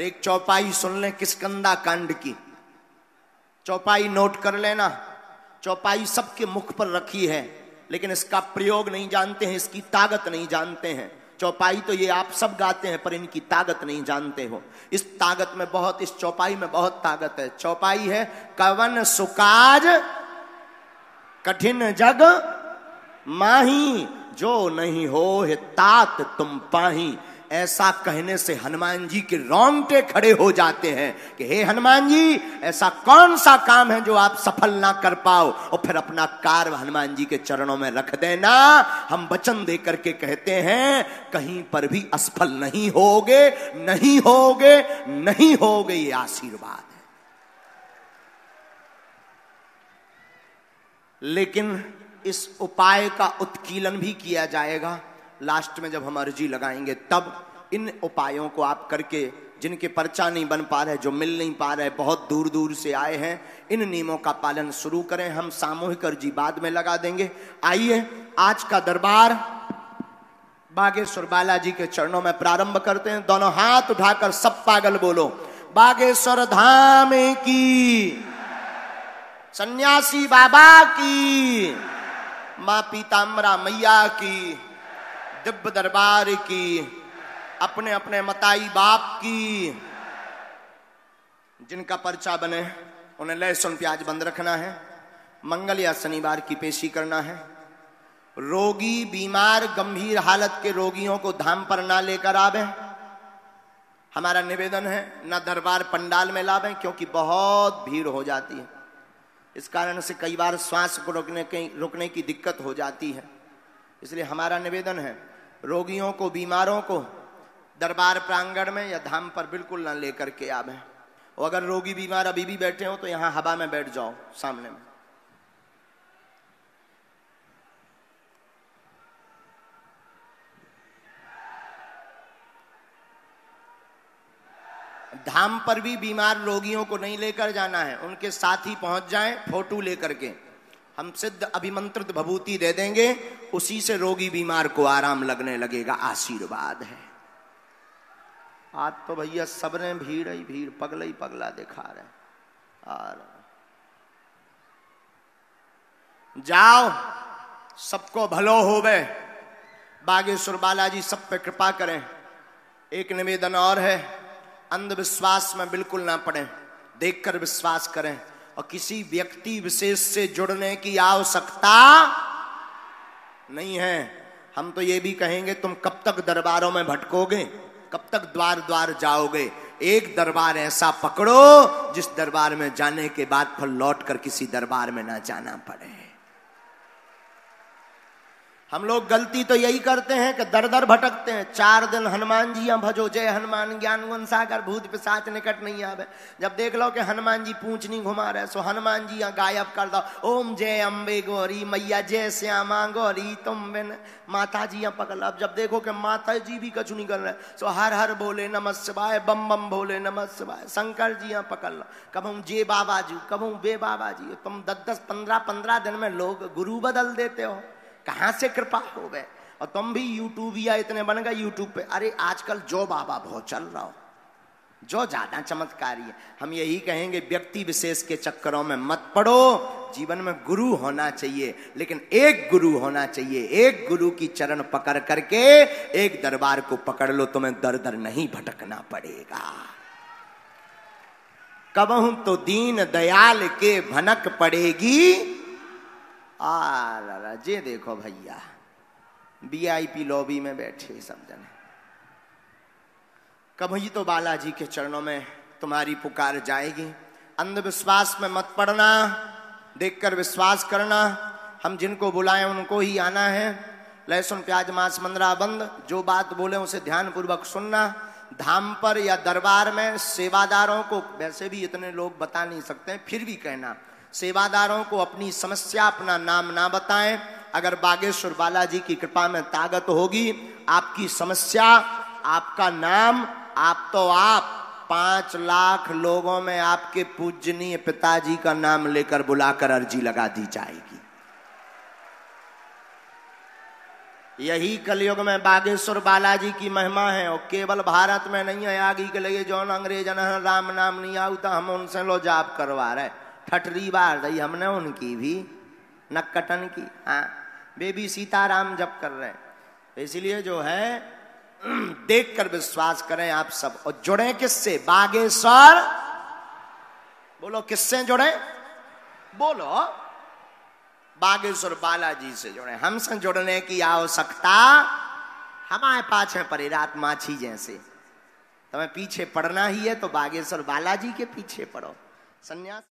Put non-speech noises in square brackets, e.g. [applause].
और एक चौपाई सुन लें किसकंदा कांड की। चौपाई नोट कर लेना। चौपाई सबके मुख पर रखी है, लेकिन इसका प्रयोग नहीं जानते हैं, इसकी ताकत नहीं जानते हैं। चौपाई तो ये आप सब गाते हैं, पर इनकी ताकत नहीं जानते हो। इस ताकत में बहुत, इस चौपाई में बहुत ताकत है। चौपाई है, कवन सुकाज, कठिन जग, माही, जो नहीं हो तात तुम पाही। ऐसा कहने से हनुमान जी के रोंगटे खड़े हो जाते हैं कि, हे हनुमान जी, ऐसा कौन सा काम है जो आप सफल ना कर पाओ? और फिर अपना कार्य हनुमान जी के चरणों में रख देना। हम वचन दे करके कहते हैं, कहीं पर भी असफल नहीं होगे नहीं होगे नहीं होगे, ये आशीर्वाद है। लेकिन इस उपाय का उत्कीलन भी किया जाएगा। लास्ट में जब हम अर्जी लगाएँगे, तब इन उपायों को आप करके, जिनके पर्चा नहीं बन पा रहे, जो मिल नहीं पा रहे, बहुत दूर दूर से आए हैं, इन नियमों का पालन शुरू करें। हम सामूहिक अर्जी बाद में लगा देंगे। आइए, आज का दरबार, बागेश्वर बालाजी के चरणों में प्रारंभ करते हैं। दोनों हाथ उठाकर सब पागल बोलो, बागेश्वर धाम की, सन्यासी बाबा की, माँ पीताम्बरा मैया की दिव्य दरबार की, अपने अपने मताई बाप की, जिनका पर्चा बने, उन्हें लहसुन प्याज बंद रखना है, मंगल या शनिवार की पेशी करना है। रोगी बीमार, गंभीर हालत के रोगियों को धाम पर ना लेकर आवे। हमारा निवेदन है, ना दरबार पंडाल में लावें, क्योंकि बहुत भीड़ हो जाती है। इस कारण से कई बार श्वास को रोकने की रोकने की दिक्कत हो जाती है। इसलिए हमारा निवेदन है रोगियों को, बीमारों को दरबार प्रांगण में या धाम पर बिल्कुल ना लेकर के आवे। और अगर रोगी बीमार अभी भी बैठे हो तो यहाँ हवा में बैठ जाओ, सामने में। धाम पर भी बीमार रोगियों को नहीं लेकर जाना है, उनके साथ ही पहुँच जाएँ, फ़ोटो लेकर के। हम सिद्ध अभिमंत्रित भभूति दे देंगे उसी से रोगी बीमार को आराम लगने लगेगा, आशीर्वाद है। आज तो भैया सबने भीड़ ही भीड़, पगला ही पगला दिखा रहे और जाओ, सबको भलो होवे। बागेश्वर बालाजी सब पे कृपा करें। एक निवेदन और है, अंधविश्वास में बिल्कुल ना पड़े, देखकर विश्वास करें। और किसी व्यक्ति विशेष से जुड़ने की आवश्यकता नहीं है। हम तो ये भी कहेंगे, तुम कब तक दरबारों में भटकोगे? कब तक द्वार द्वार जाओगे? एक दरबार ऐसा पकड़ो, जिस दरबार में जाने के बाद फिर लौट कर किसी दरबार में ना जाना पड़े। हम लोग गलती तो यही करते हैं कि दर दर भटकते हैं। चार दिन हनुमान जी भजो, जय हनुमान ज्ञान गुण सागर, भूत पिशाच निकट नहीं आवे। जब देख लो कि हनुमान जी पूछ नहीं घुमा रहे, सो हनुमान जी यहाँ गायब कर दो। ओम जय अम्बे गौरी, मैया जय श्यामा गौरी, तुम बिन। माता जी यहाँ पकड़ अब जब देखो कि माता जी भी कछु नहीं कर रहे, सो हर हर बोले नमः शिवाय, बम बम बोले नमः शिवाय। शंकर जी यहाँ पकड़ लो। कब हम जे बाबा जी कब बे बाबा जी, तुम दस दस, पंद्रह पंद्रह दिन में लोग गुरु बदल देते हो। कहाँ से कृपा हो गए? और तुम भी यूट्यूब या इतने बन गए यूट्यूब पे। अरे, आजकल जो बाबा बहुत चल रहा हो, जो ज़्यादा चमत्कारी है। हम यही कहेंगे, व्यक्ति विशेष के चक्करों में मत पड़ो। जीवन में गुरु होना चाहिए, लेकिन एक गुरु होना चाहिए। एक गुरु की चरण पकड़ करके एक दरबार को पकड़ लो, तुम्हें दर दर नहीं भटकना पड़ेगा। कबहू तो दीन दयाल के भनक पड़ेगी। आ जे देखो भैया वीआईपी लॉबी में बैठे सब जने। कभी तो बालाजी के चरणों में तुम्हारी पुकार जाएगी। अंधविश्वास में मत पड़ना, देखकर विश्वास करना। हम जिनको बुलाएँ उनको ही आना है। लहसुन, प्याज, मांस, मंदरा बंद, जो बात बोले उसे ध्यान पूर्वक सुनना। धाम पर या दरबार में सेवादारों को, वैसे भी इतने लोग बता नहीं सकते, फिर भी कहना। सेवादारों को अपनी समस्या, अपना नाम ना बताएँ। अगर बागेश्वर बालाजी की कृपा में ताकत होगी, आपकी समस्या, आपका नाम, आप तो आप पाँच लाख लोगों में आपके पूजनीय पिताजी का नाम लेकर बुलाकर अर्जी लगा दी जाएगी। यही कलयुग में बागेश्वर बालाजी की महिमा है और केवल भारत में नहीं है। आगे के लिए जो अंग्रेजन राम नाम नहीं आउता हम उनसे लो जाप करवा रहे ठटरी बार रही हमने उनकी भी नक्कटन की। हाँ बेबी सीताराम जप कर रहे हैं। इसलिए जो है [clears throat] देख कर विश्वास करें आप सब। और जुड़े किससे? बागेश्वर। बोलो, किससे जुड़े? बोलो, बागेश्वर बालाजी से जुड़े। हमसे जुड़ने की आवश्यकता हमारे पास है परिरात माछी जैसे। तुम्हें पीछे पड़ना ही है तो बागेश्वर बालाजी के पीछे पड़ो। संन्यास